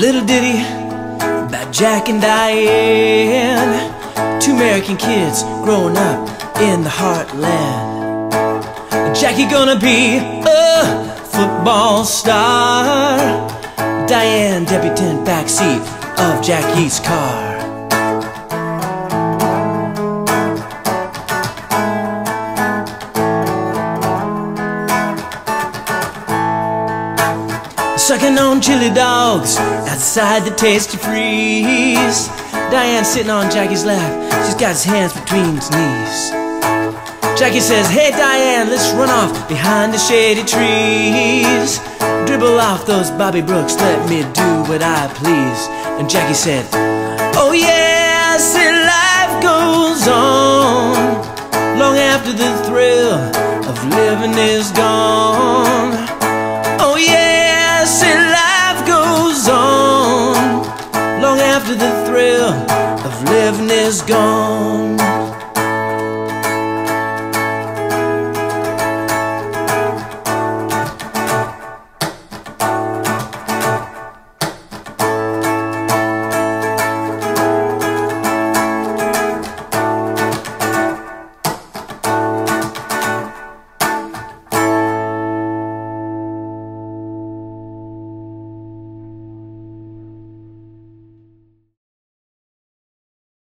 ditty about Jack and Diane, two American kids growing up in the heartland. Jackie gonna be a football star, Diane debutante backseat of Jackie's car. Sucking on chili dogs outside the tasty freeze. Diane sitting on Jackie's lap, she's got his hands between his knees. Jackie says, Hey Diane, let's run off behind the shady trees. Dribble off those Bobby Brooks, let me do what I please. And Jackie said, Oh yeah, say life goes on long after the thrill of living is gone. After the thrill of living is gone.